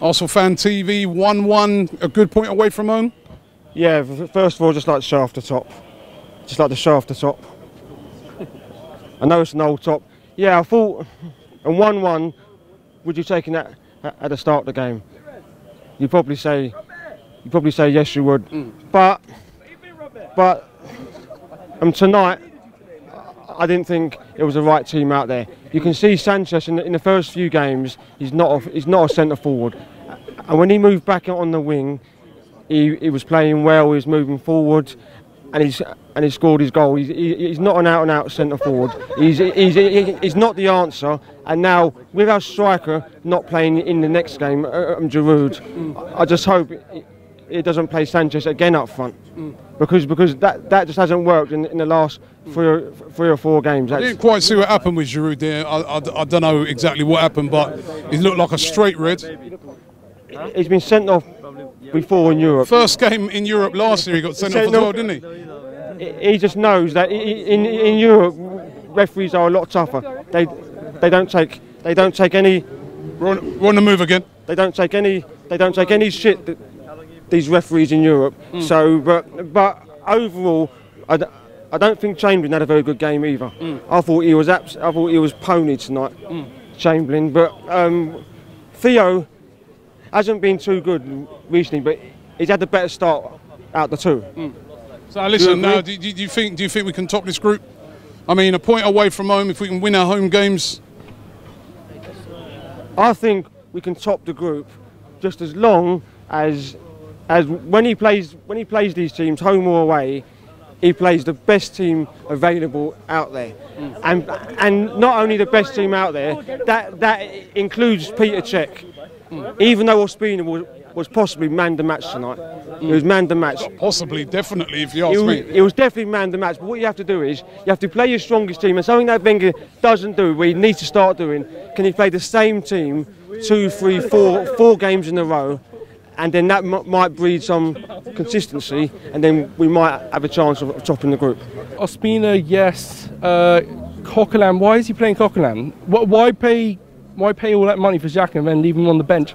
Arsenal Fan TV, 1 1, a good point away from home. Yeah, first of all, just like the show off the top. Just like the show off the top. I know it's an old top. Yeah, I thought, and 1 1, would you taking that at at the start of the game? You probably say, you probably say yes, you would. Mm. But, but, and tonight, I didn't think it was the right team out there. You can see Sanchez in the, in the first few games, he's not a, he's not a centre forward. And when he moved back on the wing, he, he was playing well, he was moving forward, and he's and he scored his goal. He's, he, he's not an out and out centre forward. He's, he's, he's not the answer. And now with our striker not playing in the next game, uh, um, Giroud, I just hope it, doesn't play Sanchez again up front. Because because that, that just hasn't worked in, in the last three or, three or four games. I didn't quite see what happened with Giroud there. I, I, I don't know exactly what happened, but it looked like a straight red. He's been sent off before in Europe. First game in Europe last year, he got sent off as well, didn't he? he just knows that in in Europe referees are a lot tougher. They they don't take they don't take any We're on, we're on the move again. they don't take any they don't take any shit that these referees in Europe. Mm. So but but overall I, d- I don't think Chamberlain had a very good game either. Mm. I thought he was abs- I thought he was pony tonight. Mm. Chamberlain but um, Theo hasn't been too good recently but he's had the better start out the two. So listen, agree? now, do, do, do you think do you think we can top this group? I mean, a point away from home. If we can win our home games, I think we can top the group just as long as as when he plays when he plays these teams home or away, he plays the best team available out there, and and not only the best team out there, that that includes Peter Cech. Even though Ospina was, was possibly man the match tonight, he was man the match. Oh, possibly, definitely, if you It ask was, me. it was definitely man the match. But what you have to do is you have to play your strongest team, and something that Wenger doesn't do, we need to start doing. Can he play the same team two, three, four, four games in a row, and then that might breed some consistency, and then we might have a chance of topping the group. Ospina, yes. Uh, Coquelin, why is he playing Coquelin? Why pay? Why pay all that money for Xhaka and then leave him on the bench?